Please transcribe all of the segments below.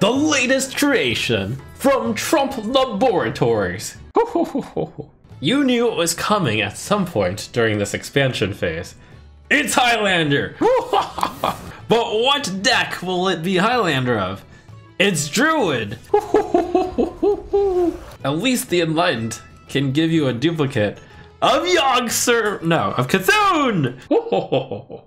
The latest creation from Trump Laboratories. you knew it was coming at some point during this expansion phase. It's Highlander! but what deck will it be Highlander of? It's Druid! at least the Enlightened can give you a duplicate of Yogg no, of C'Thun!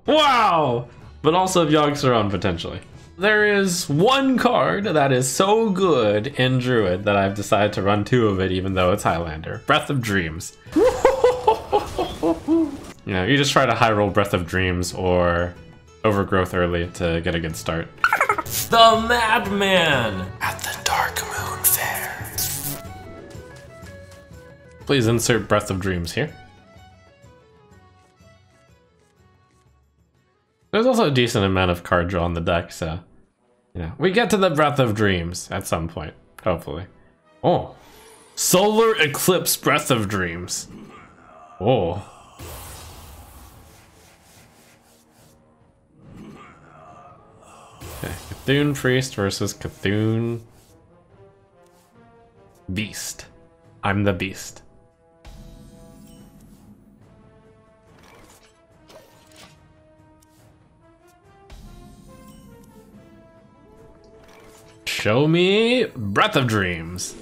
wow! But also of Yogg-Saron, potentially. There is one card that is so good in Druid that I've decided to run two of it even though it's Highlander. Breath of Dreams. you know, you just try to high roll Breath of Dreams or Overgrowth early to get a good start. the Madman! At the Darkmoon Faire. Please insert Breath of Dreams here. There's also a decent amount of card draw on the deck, so... Yeah, we get to the Breath of Dreams at some point, hopefully. Oh. Solar Eclipse Breath of Dreams. Oh. Okay, C'Thun Priest versus C'Thun Beast. I'm the Beast. Show me Breath of Dreams.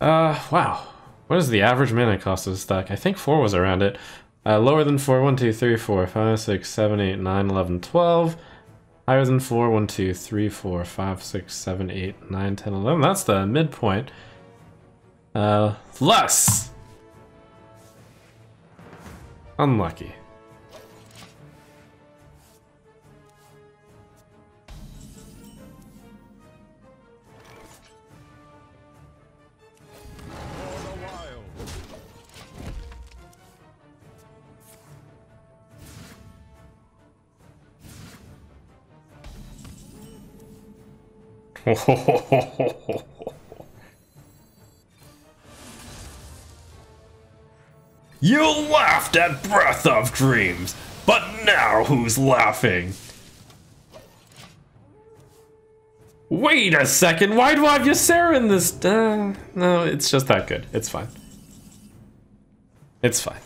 Uh, wow. What is the average mana cost of this deck? I think 4 was around it. Uh, lower than 4, 1, 2, 3, 4, 5, 6, 7, 8, 9, 11, 12. Higher than 4, 1, 2, 3, 4, 5, 6, 7, 8, 9, 10, 11. That's the midpoint. Uh, less! Unlucky. you laughed at Breath of Dreams, but now who's laughing? Wait a second, why do I have Ysera in this? Uh, no, it's just that good. It's fine. It's fine.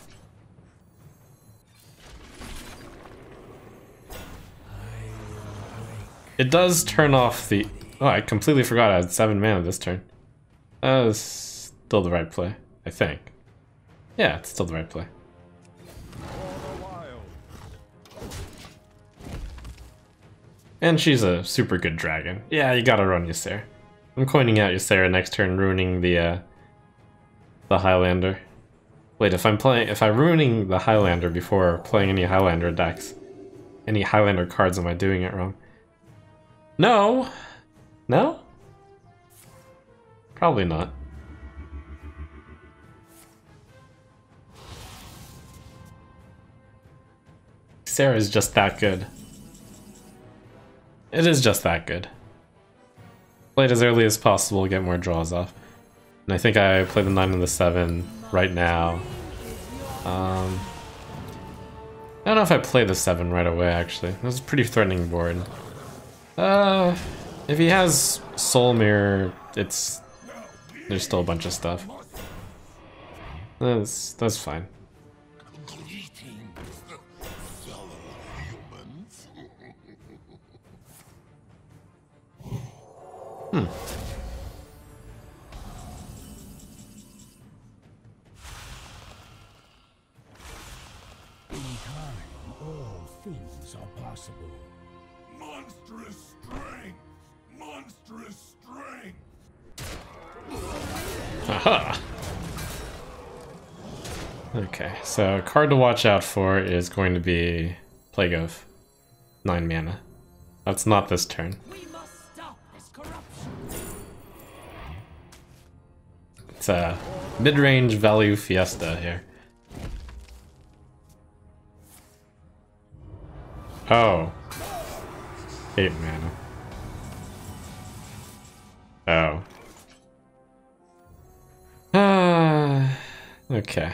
It does turn off the Oh, I completely forgot I had 7 mana this turn. Was still the right play, I think. Yeah, it's still the right play. And she's a super good dragon. Yeah, you gotta run Ysera. I'm coining out Ysera next turn, ruining the uh, the Highlander. Wait, if I'm playing, if I'm ruining the Highlander before playing any Highlander decks, any Highlander cards, am I doing it wrong? No, no? Probably not. Ysera's just that good. It is just that good. Play it as early as possible, to get more draws off. And I think I play the 9 and the 7 right now. Um, I don't know if I play the 7 right away, actually. This is a pretty threatening board. Uh, if he has Soul Mirror, it's... There's still a bunch of stuff. That's, that's fine. Hmm. So card to watch out for is going to be Plague of 9 mana. That's not this turn. It's a mid-range value fiesta here. Oh. 8 mana. Oh. Ah, okay.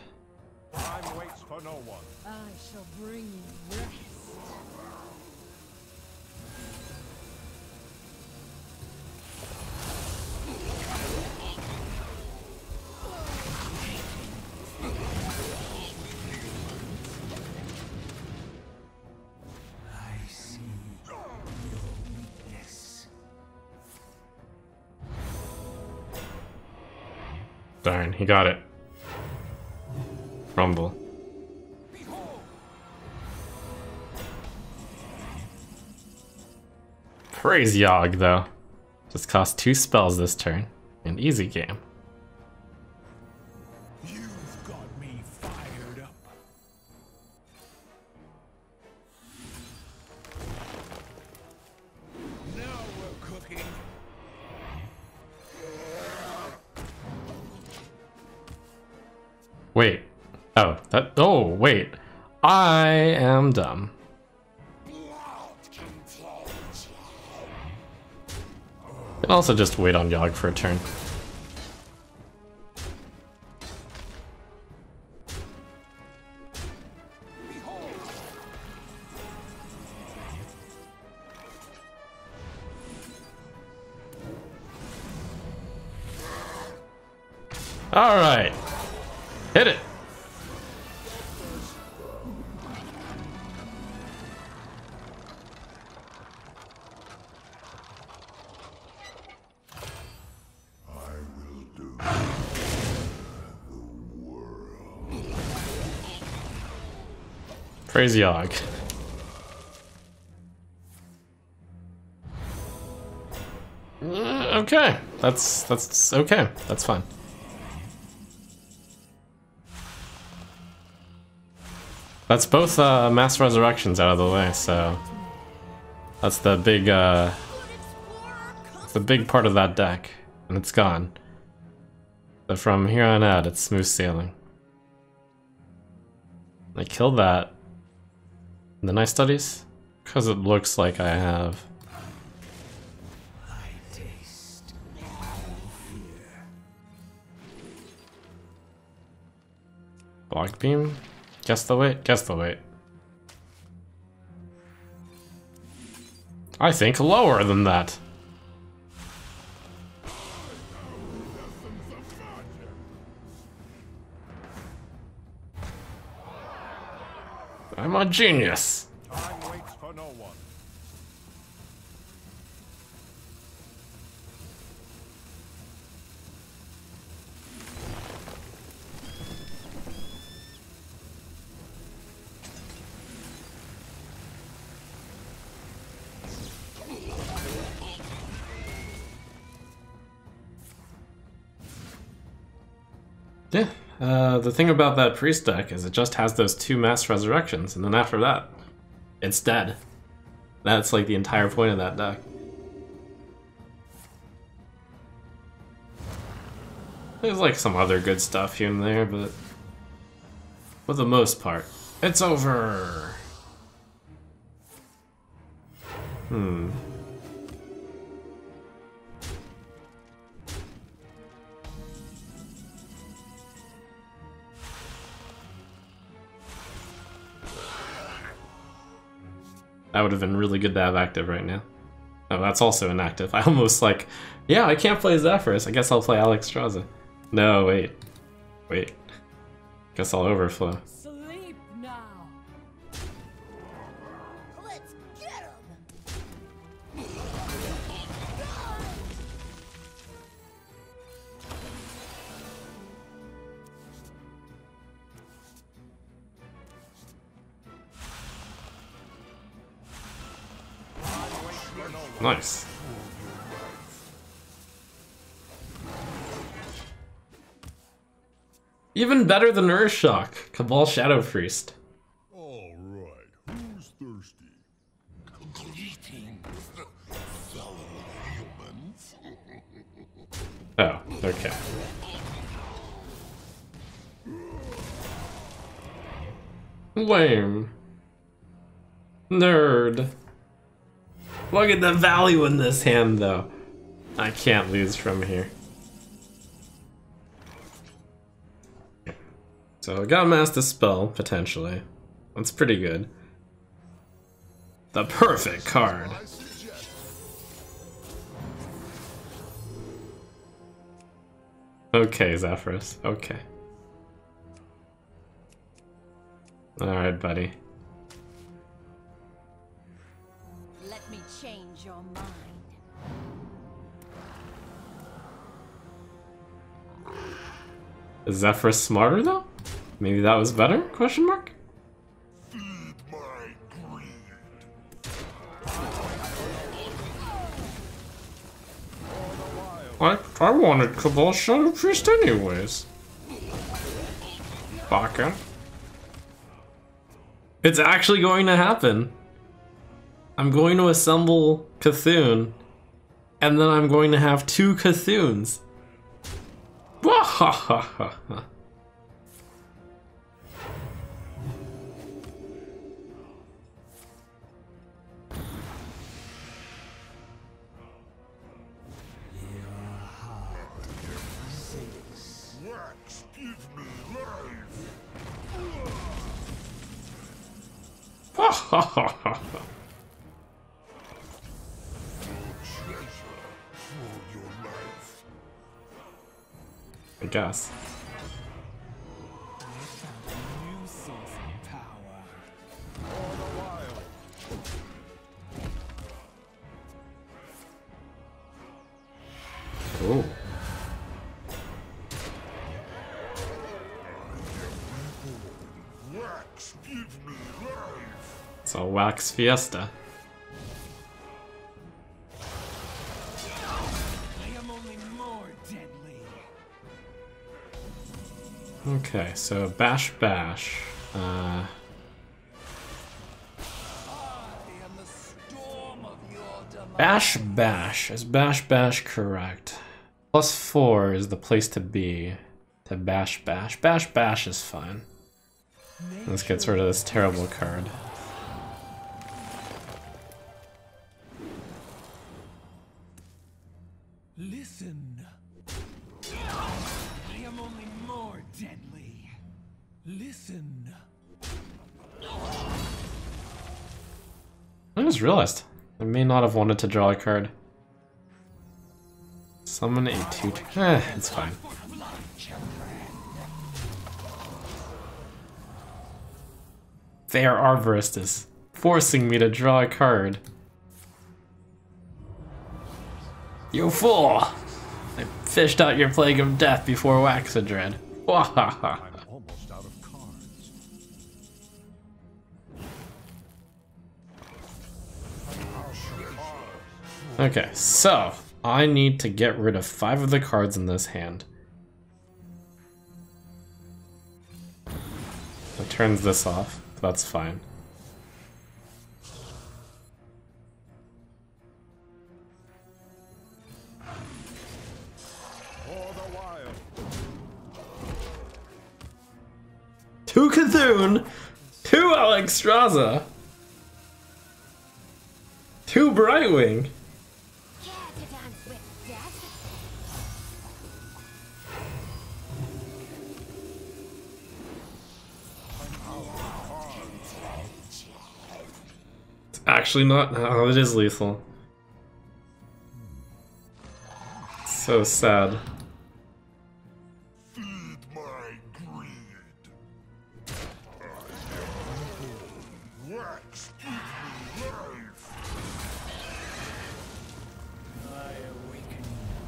he got it. Rumble. Praise Yogg, though. Just cost two spells this turn. An easy game. That. Oh, wait. I am dumb. Can also just wait on Yogg for a turn. Yogg. Mm, Okay, that's that's okay. That's fine. That's both uh, mass resurrections out of the way, so that's the big uh, the big part of that deck, and it's gone. But from here on out, it's smooth sailing. I killed that. And then I studies? Because it looks like I have. Block beam? Guess the weight? Guess the weight. I think lower than that. I'm a genius. Uh, the thing about that priest deck is it just has those two mass resurrections, and then after that, it's dead. That's like the entire point of that deck. There's like some other good stuff here and there, but for the most part, it's over. Hmm. That would have been really good to have active right now. Oh, that's also inactive. I almost like, yeah, I can't play Zephrys. I guess I'll play Alexstrasza. No, wait. Wait. Guess I'll overflow. Sleep now. Let's get! Nice. Even better than Urshock, Cabal Shadow Priest. All right, who's thirsty? Greetings, fellow humans. Oh, okay. Lame. Look at the value in this hand, though. I can't lose from here. So I got Master Spell, potentially. That's pretty good. The perfect card. Okay, Zephrys. Okay. Alright, buddy. Is Zephrys smarter though? Maybe that was better? Question mark? I, I wanted Cabal Shadow Priest anyways. Baka. It's actually going to happen. I'm going to assemble C'Thun, and then I'm going to have two C'Thuns. Wax, give me life. Wahahaha. Treasure I guess. Wax fiesta. Okay, so bash bash. Uh, bash bash. Is bash bash correct? Plus four is the place to be. To bash bash. Bash bash is fine. Let's get rid of this terrible card. Listen. I just realized I may not have wanted to draw a card. Summon a two. Eh, it's fine. Faire Arborist is forcing me to draw a card. You fool! I fished out your Plague of Death before Waxadred. Wahaha. Okay, so I need to get rid of five of the cards in this hand. It turns this off. That's fine. Two C'Thun, two Alexstrasza, two Brightwing. Actually not. Oh, it is lethal. So sad. feed my greed. I am born. Wax, give me life.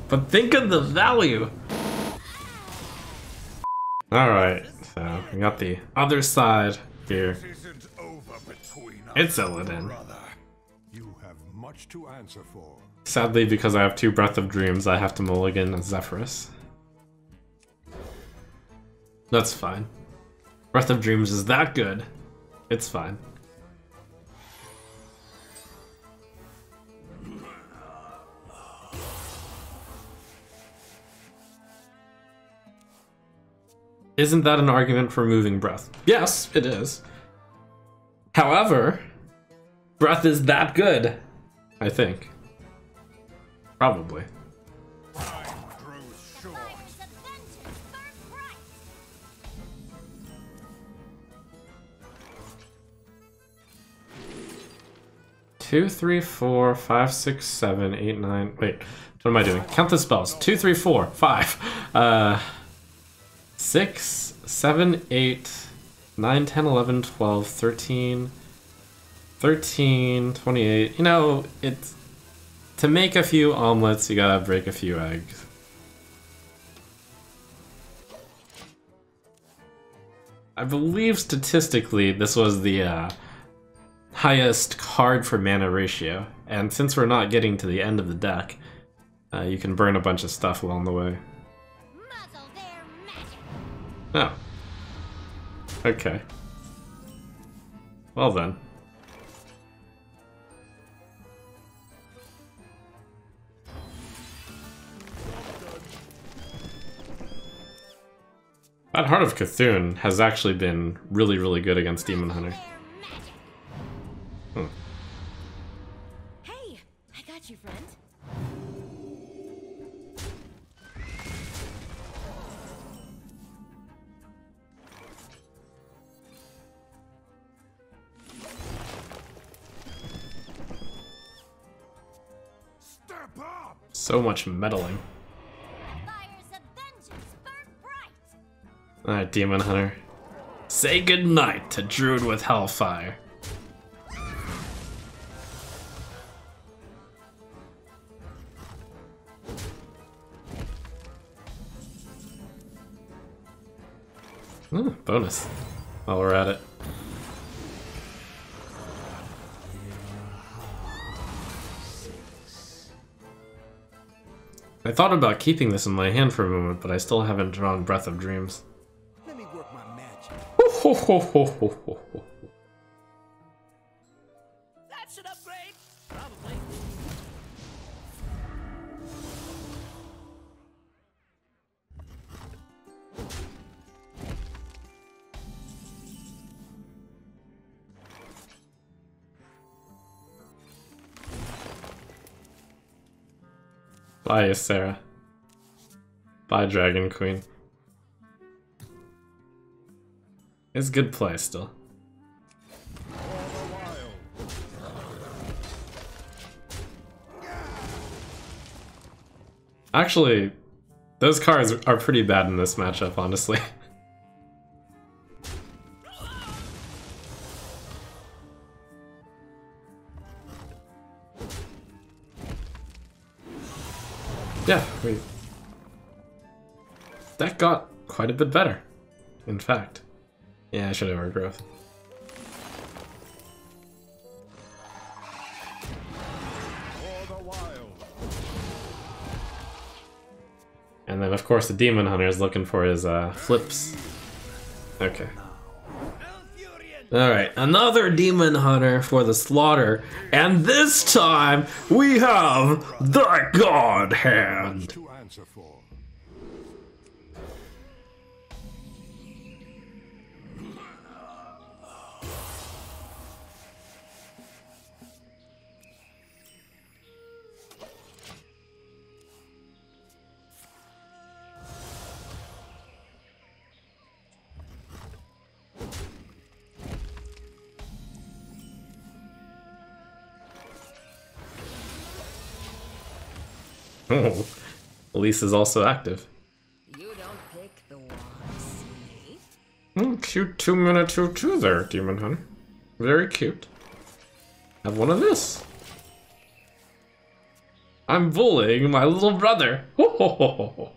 But think of the value. Alright, so we got the other side here. Isn't over between us, It's Illidan. Sadly, because I have two Breath of Dreams, I have to mulligan Zephrys. That's fine. Breath of Dreams is that good. It's fine. Isn't that an argument for moving Breath? Yes, it is. However, Breath is that good, I think. Probably. Two, three, four, five, six, seven, eight, nine. Wait, what am I doing? Count the spells. Two, three, four, five, uh, six, seven, eight, nine, ten, eleven, twelve, thirteen thirteen, twenty-eight. You know, it's to make a few omelets, you gotta break a few eggs. I believe statistically this was the uh, highest card for mana ratio, and since we're not getting to the end of the deck, uh, you can burn a bunch of stuff along the way. Oh. Okay. Well then. That Heart of C'Thun has actually been really, really good against Demon Hunter. Their magic. Hmm. Hey, I got you, friend. So much meddling. Alright, Demon Hunter. Say goodnight to Druid with Hellfire. Ooh, bonus. While we're at it. I thought about keeping this in my hand for a moment, but I still haven't drawn Breath of Dreams. Magic. That's an upgrade. Probably. Bye, Ysera. Bye, Dragon Queen. It's good play still. Actually, those cards are pretty bad in this matchup, honestly. yeah, we... That got quite a bit better, in fact. Yeah, I should have overgrowth. And then, of course, the Demon Hunter is looking for his uh, flips. Okay. Alright, another Demon Hunter for the slaughter, and this time we have the God Hand! Elise is also active. You don't pick the one snake. Hmm, cute two minute two two there, Demon Hunter. Very cute. Have one of this. I'm bullying my little brother. Ho, ho, ho, ho, ho.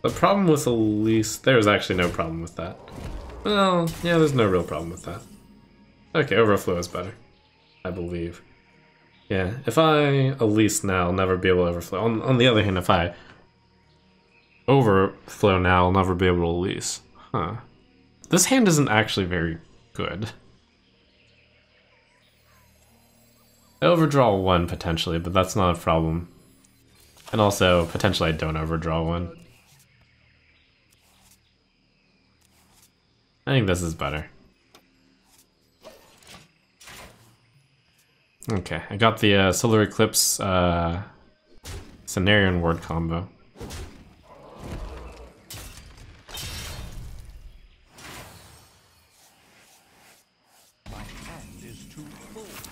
The problem with Elise, there's actually no problem with that. Well, yeah, there's no real problem with that. Okay, overflow is better. I believe. Yeah, if I Elise now, I'll never be able to overflow. On, on the other hand, if I overflow now, I'll never be able to Elise. Huh. This hand isn't actually very good. I overdraw one potentially, but that's not a problem. And also, potentially I don't overdraw one. I think this is better. Okay, I got the uh, Solar Eclipse uh, and Ward combo.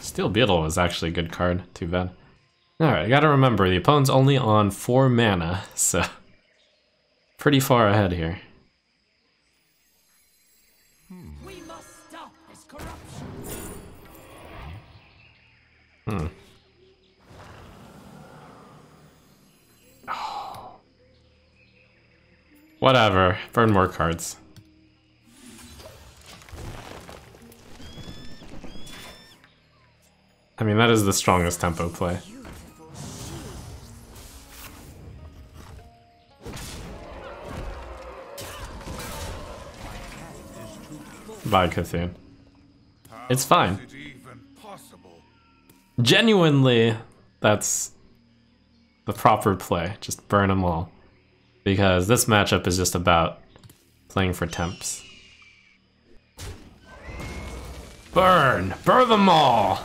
Steel Beetle is actually a good card, too bad. Alright, I gotta remember, the opponent's only on 4 mana, so... Pretty far ahead here. Hmm. Whatever. Burn more cards. I mean, that is the strongest tempo play. Bye, C'Thun. It's fine. Genuinely, that's the proper play. Just burn them all. Because this matchup is just about playing for temps. Burn! Burn them all!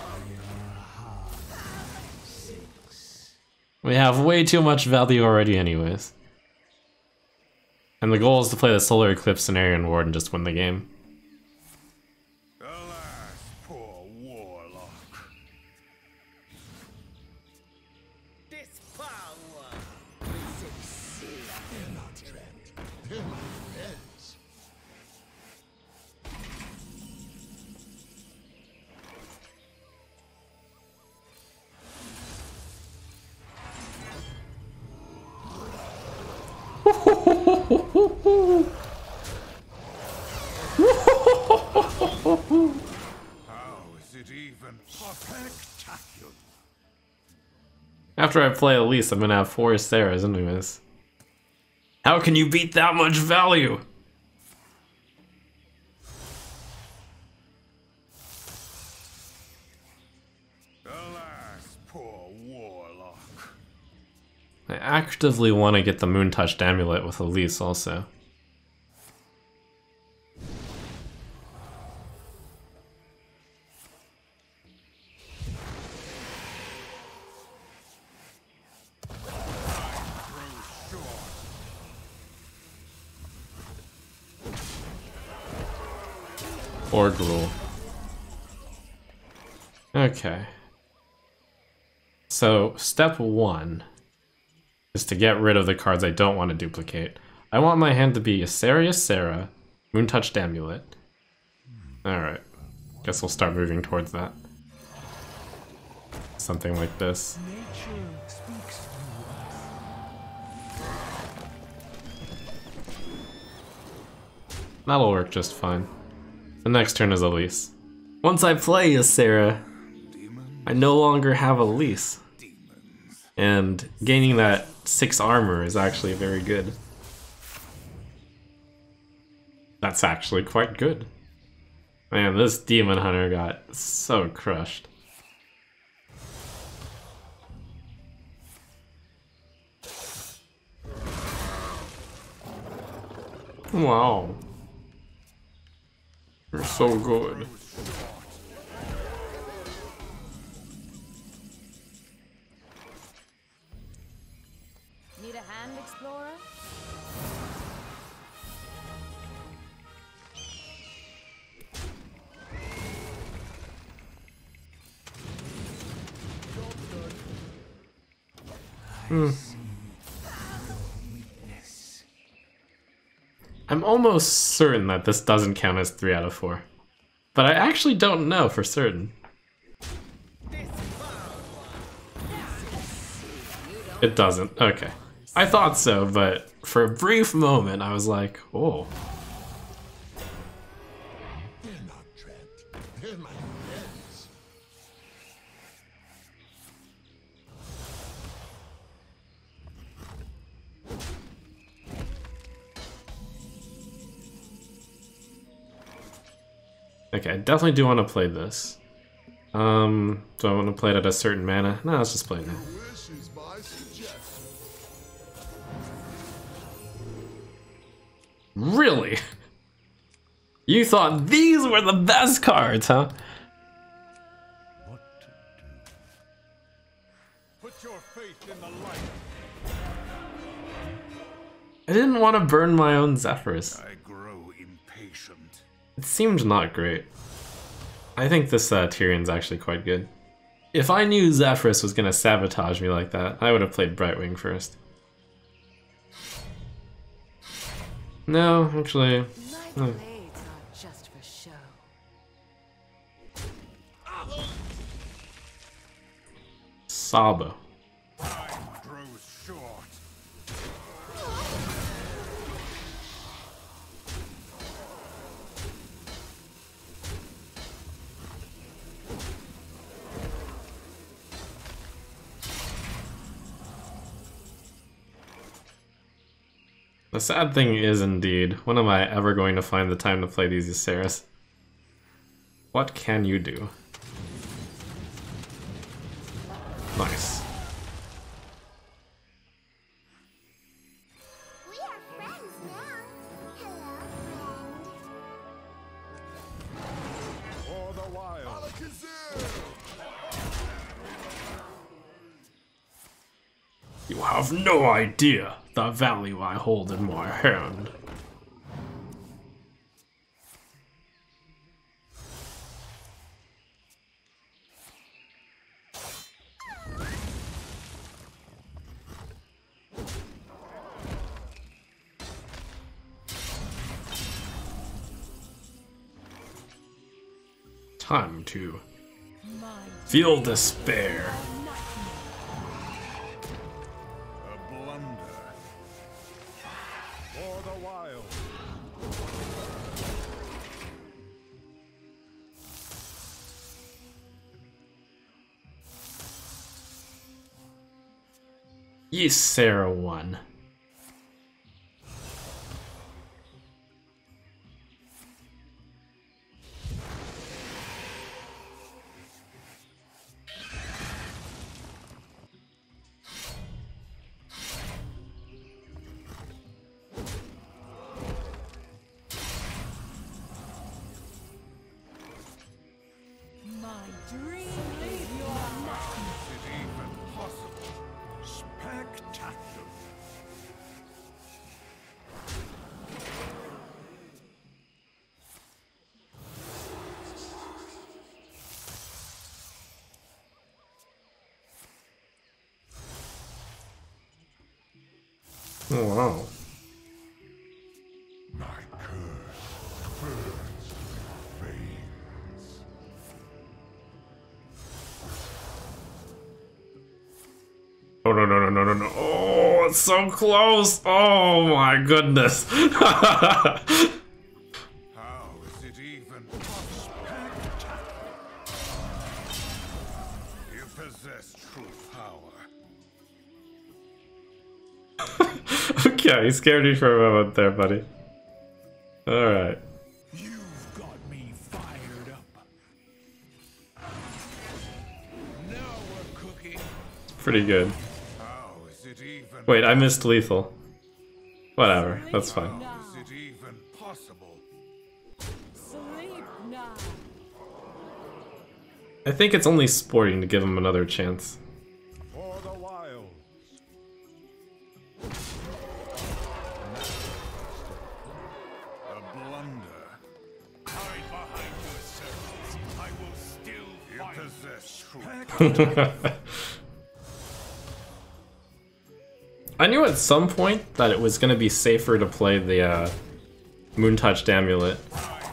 We have way too much value already anyways. And the goal is to play the Solar Eclipse Cenarian Ward and just win the game. After I play Elise, I'm gonna have four Yseras anyways. How can you beat that much value? Actively want to get the Moon Touched Amulet with Elise also. Or Gruul. Okay. So, step one is to get rid of the cards I don't want to duplicate. I want my hand to be Asarius Ysera, Moon Touched Amulet. Alright. Guess we'll start moving towards that. Something like this. That'll work just fine. The next turn is Elise. Once I play as Ysera, I no longer have Elise. And gaining that 6 armor is actually very good. That's actually quite good. Man, this Demon Hunter got so crushed. Wow. You're so good. Mm. I'm almost certain that this doesn't count as 3 out of 4. But I actually don't know for certain. It doesn't. Okay. I thought so, but for a brief moment I was like, oh. Okay, I definitely do want to play this. Um, do I want to play it at a certain mana? No, let's just play it now. Really? You thought these were the best cards, huh? I didn't want to burn my own Zephrys. I. It seemed not great. I think this uh, Tyrion's actually quite good. If I knew Zephrys was gonna sabotage me like that, I would have played Brightwing first. No, actually, My blades The sad thing is indeed, when am I ever going to find the time to play these Ysera's? What can you do? Nice. We are friends now. Hello, friend. For the wild. You have no idea the value I hold in my hand. Time to feel despair. Ysera one. My Spectacular. Oh, wow. My curse burns veins. Oh no no no no no! Oh, it's so close! Oh my goodness! How is it even? You possess true power. okay, you scared me for a moment there, buddy. All right. You've Wait, I missed lethal. Whatever, that's fine. How is it even possible? Sleep now. I think it's only sporting to give him another chance. I knew at some point that it was gonna be safer to play the uh, Moon Amulet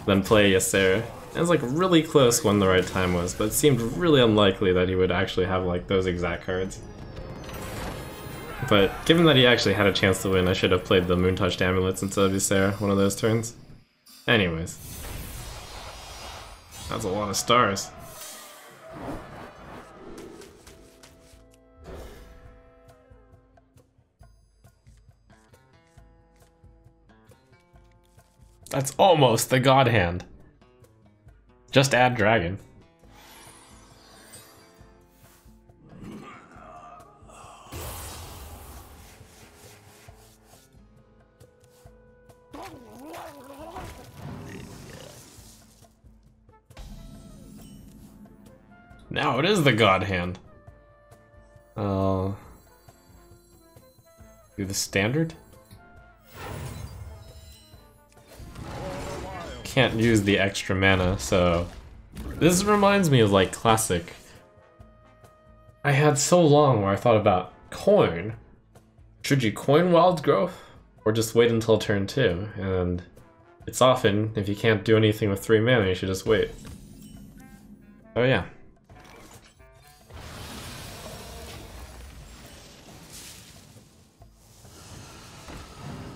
than play Ysera. It was like really close when the right time was, but it seemed really unlikely that he would actually have like those exact cards. But given that he actually had a chance to win, I should have played the Moon Touched Amulets instead of Ysera one of those turns. Anyways. That's a lot of stars. That's almost the God Hand. Just add dragon. Now it is the God Hand. I'll do the standard. Can't use the extra mana, so this reminds me of like classic I had so long where I thought about coin. Should you coin wild growth? Or just wait until turn two? And it's often, if you can't do anything with three mana, you should just wait. Oh yeah.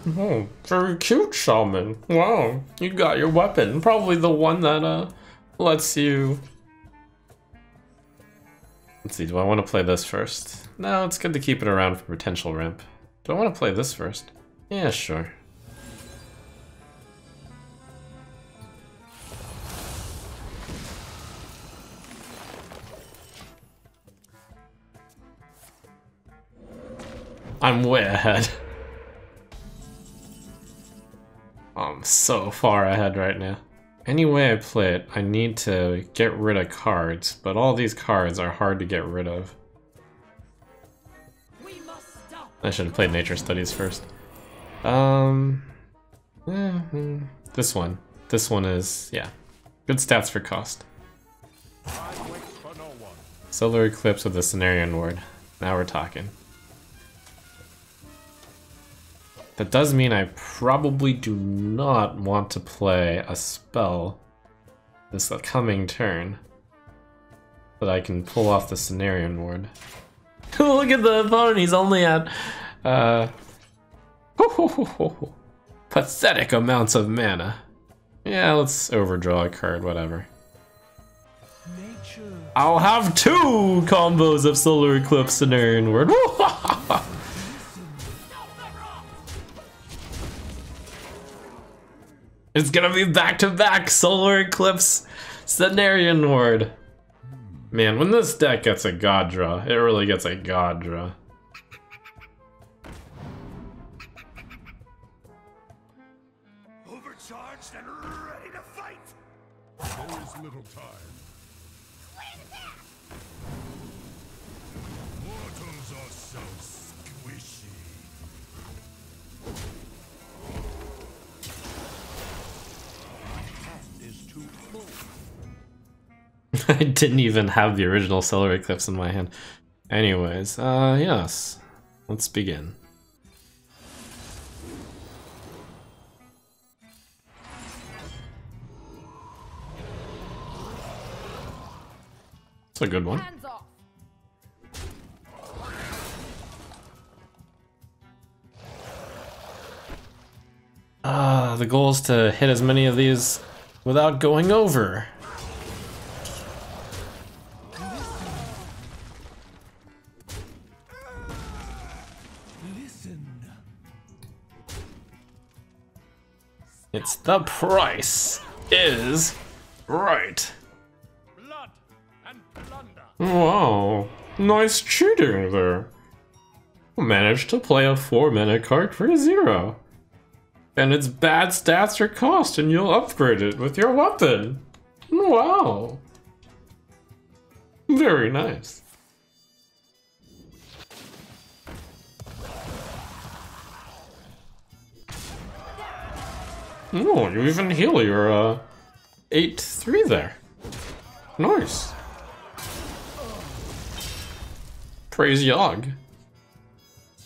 Oh, very cute, Shaman. Wow, you got your weapon. Probably the one that, uh, lets you... Let's see, do I want to play this first? No, it's good to keep it around for potential ramp. Do I want to play this first? Yeah, sure. I'm way ahead. I'm so far ahead right now. Any way I play it, I need to get rid of cards, but all these cards are hard to get rid of. I should have played Nature Studies first. Um, eh, hmm, this one. This one is, yeah, good stats for cost. Solar Eclipse with the Cenarion Ward. Now we're talking. That does mean I probably do not want to play a spell this coming turn. But I can pull off the Cenarion Ward. Look at the opponent, he's only at uh, pathetic amounts of mana. Yeah, let's overdraw a card, whatever. Nature. I'll have two combos of Solar Eclipse Cenarion Ward. it's gonna be back to back Solar Eclipse Cenarion Ward. Man, when this deck gets a God draw, it really gets a God I didn't even have the original Solar Eclipse in my hand. Anyways, uh, yes. Let's begin. It's a good one. Ah, the goal is to hit as many of these without going over. It's the price is right. Blood and plunder. Wow, nice cheating there. Managed to play a 4 mana card for zero. And it's bad stats or cost, and you'll upgrade it with your weapon. Wow. Very nice. Oh, you even heal your uh, 8-3 there. Nice. Praise Yogg.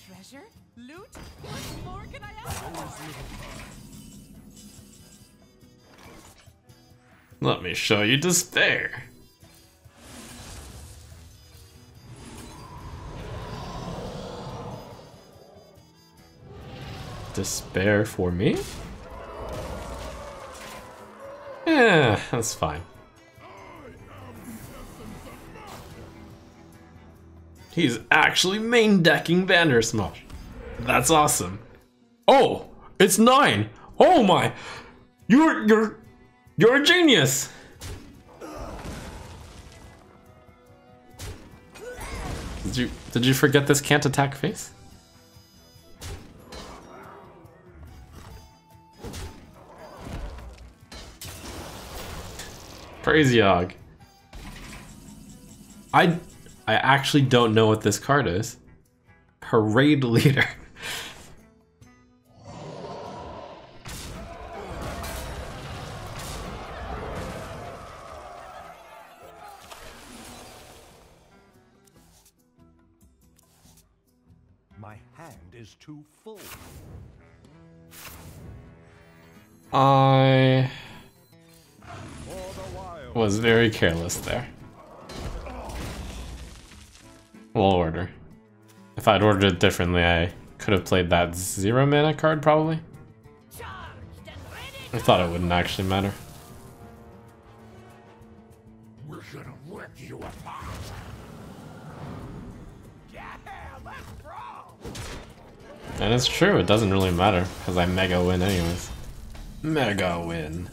Treasure? Loot? What more can I ask for? Let me show you despair. Despair for me? Yeah, that's fine. He's actually main decking Bandersnatch. That's awesome. Oh, it's nine. Oh my, you're you're you're a genius. Did you did you forget this can't attack face? Praise Yogg. I I actually don't know what this card is. Parade leader. My hand is too full. I For the wild. Was very careless there. We'll order. If I'd ordered it differently, I could have played that zero mana card probably. I thought it wouldn't actually matter. We're gonna rip you apart. Yeah. And it's true, it doesn't really matter, because I mega win anyways. Mega win.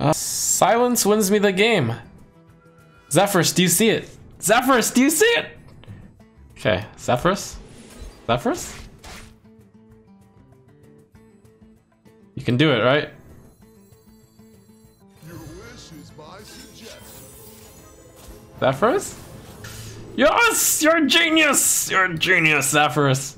Uh, silence wins me the game. Zephrys, do you see it? Zephrys, do you see it? Okay, Zephrys? Zephrys? You can do it, right? Your wish is my suggestion. Zephrys? Yes! You're a genius! You're a genius, Zephrys!